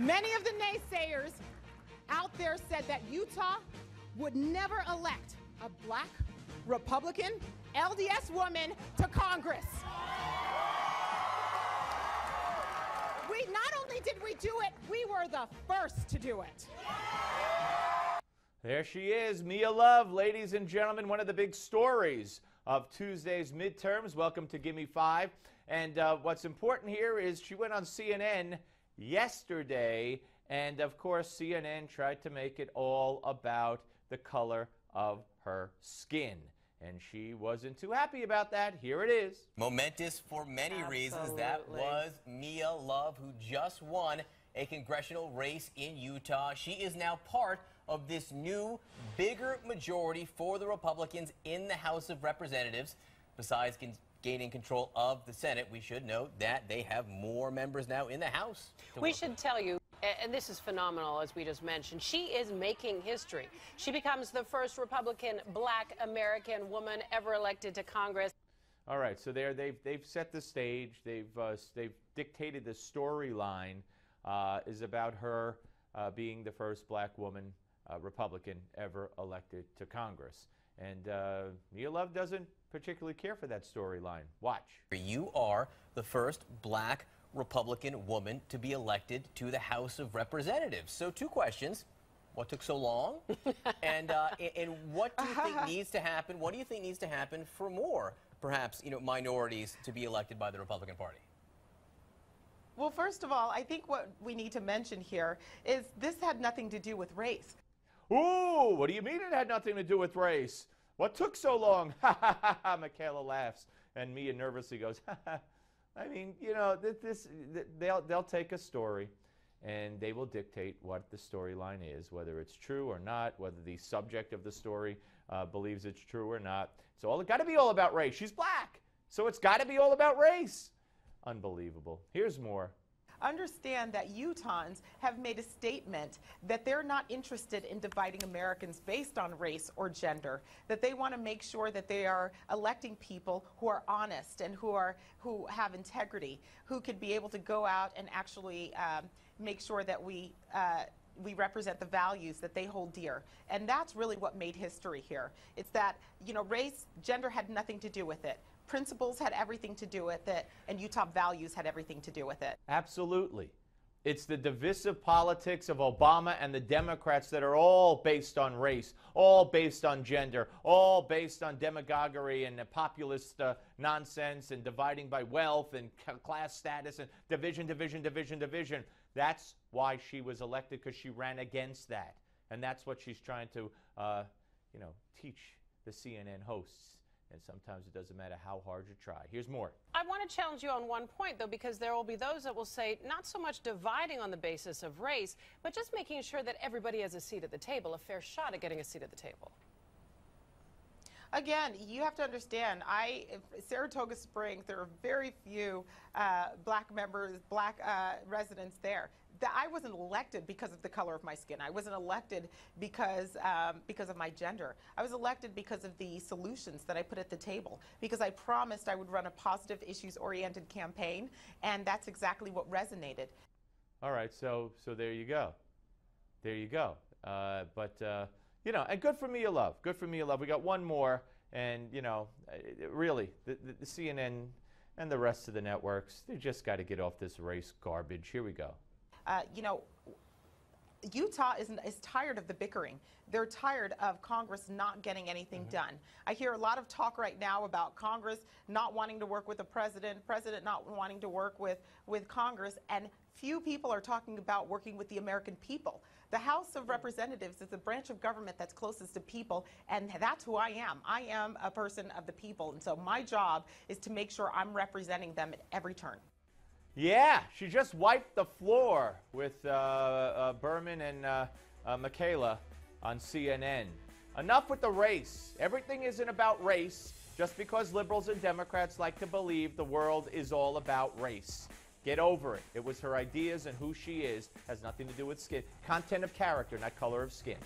Many of the naysayers out there said that Utah would never elect a black Republican LDS woman to Congress. We not only did we do it, we were the first to do it. There she is, Mia Love, ladies and gentlemen, one of the big stories of Tuesday's midterms. Welcome to Gimme Five. And uh, what's important here is she went on CNN yesterday, and of course, CNN tried to make it all about the color of her skin. And she wasn't too happy about that. Here it is. Momentous for many reasons. That was Mia Love, who just won a congressional race in Utah. She is now part of this new, bigger majority for the Republicans in the House of Representatives. Besides gaining control of the Senate, we should note that they have more members now in the House. We should tell you and this is phenomenal, as we just mentioned. She is making history. She becomes the first Republican black American woman ever elected to Congress. All right, so there they've they've set the stage. They've uh, they've dictated the storyline uh, is about her uh, being the first black woman uh, Republican ever elected to Congress. And uh, Mia Love doesn't particularly care for that storyline. Watch. You are the first black Republican woman to be elected to the House of Representatives. So, two questions. What took so long? and, uh, and what do you think needs to happen? What do you think needs to happen for more, perhaps, you know, minorities to be elected by the Republican Party? Well, first of all, I think what we need to mention here is this had nothing to do with race. Ooh, what do you mean it had nothing to do with race? What took so long? Ha ha ha, Michaela laughs, and Mia nervously goes, ha ha. I mean, you know, this, they'll, they'll take a story and they will dictate what the storyline is, whether it's true or not, whether the subject of the story uh, believes it's true or not. It's all got to be all about race. She's black, so it's got to be all about race. Unbelievable. Here's more understand that Utahns have made a statement that they're not interested in dividing Americans based on race or gender, that they want to make sure that they are electing people who are honest and who are who have integrity, who could be able to go out and actually um, make sure that we uh, we represent the values that they hold dear. And that's really what made history here. It's that, you know, race, gender had nothing to do with it principles had everything to do with it, and Utah values had everything to do with it. Absolutely. It's the divisive politics of Obama and the Democrats that are all based on race, all based on gender, all based on demagoguery and populist uh, nonsense and dividing by wealth and class status and division, division, division, division. That's why she was elected because she ran against that. And that's what she's trying to, uh, you know, teach the CNN hosts and sometimes it doesn't matter how hard you try. Here's more. I want to challenge you on one point, though, because there will be those that will say not so much dividing on the basis of race, but just making sure that everybody has a seat at the table, a fair shot at getting a seat at the table. Again, you have to understand, I, Saratoga Springs, there are very few uh, black members, black uh, residents there I wasn't elected because of the color of my skin. I wasn't elected because um, because of my gender. I was elected because of the solutions that I put at the table. Because I promised I would run a positive issues-oriented campaign, and that's exactly what resonated. All right, so so there you go, there you go. Uh, but uh, you know, and good for Mia Love. Good for Mia Love. We got one more, and you know, really, the, the, the CNN and the rest of the networks, they just got to get off this race garbage. Here we go. Uh, you know, Utah is, is tired of the bickering. They're tired of Congress not getting anything mm-hmm. done. I hear a lot of talk right now about Congress not wanting to work with the president, president not wanting to work with, with Congress, and few people are talking about working with the American people. The House of Representatives is the branch of government that's closest to people, and that's who I am. I am a person of the people, and so my job is to make sure I'm representing them at every turn. Yeah, she just wiped the floor with uh, uh, Berman and uh, uh Michaela on CNN. Enough with the race. Everything isn't about race just because liberals and Democrats like to believe the world is all about race. Get over it. It was her ideas and who she is. Has nothing to do with skin. Content of character, not color of skin.